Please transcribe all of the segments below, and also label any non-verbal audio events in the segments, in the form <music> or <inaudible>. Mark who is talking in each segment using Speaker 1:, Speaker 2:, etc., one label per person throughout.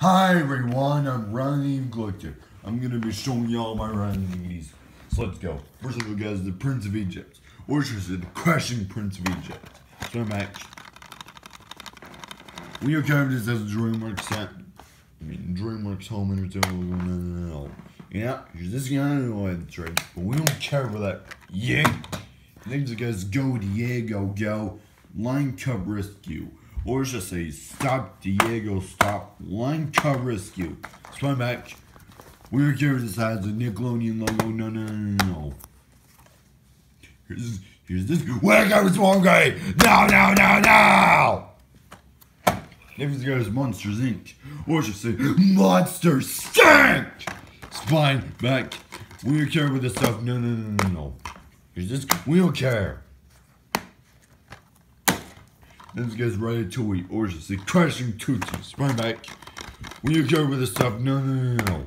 Speaker 1: Hi everyone, I'm Ronnie Glichter. I'm gonna be showing y'all my running So let's go. First of all, guys, the Prince of Egypt. Or should say, the crashing Prince of Egypt. So I'm at. We are covered this as DreamWorks set. I mean, DreamWorks home entertainment. Yeah, this guy. Why that's right. But we don't care about that. Yeah. Things guys go Diego go. Line cut rescue. Or I say, stop Diego, stop. Line cut rescue. Swim back. We are here this has the Nickelodeon logo. No, no, no, no. Here's here's this. Wake up, small guy! No, no, no, no! Next goes Monsters Inc. Or I say, Monster Stank! Spine back. We don't care about this stuff. No, no, no, no, no. Here's this. We don't care. This guy's Ratatouille. Or I say, Crashing Tootsie. Spine back. We don't care about this stuff. No, no, no, no.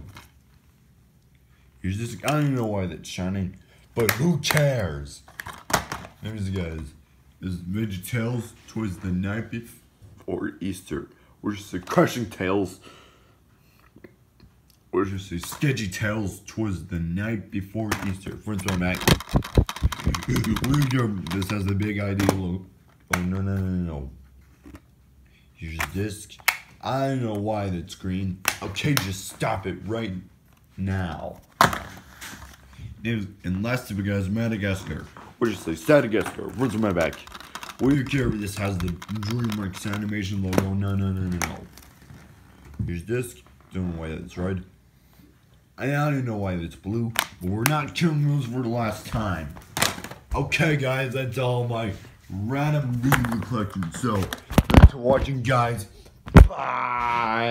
Speaker 1: Here's this. I don't know why that's shining, but who cares? There's the guys. Is Veggie Tales 'Twas the night before Easter. Or just say Crushing Tales. Or just say Sketchy Tales 'Twas the night before Easter. Instance, I'm <laughs> This has the big idea logo. Oh, no, no, no, no. Here's disc. I don't know why that's green. Okay, just stop it right now. And last of guys, Madagascar. What did you say? Madagascar. Where's my back? Will you care if this has the DreamWorks animation logo? No, no, no, no, no. Here's disc. Don't know why that's red. I don't know why that's blue, but we're not killing those for the last time. Okay, guys, that's all my random video collection. So, thanks for watching, guys. Bye.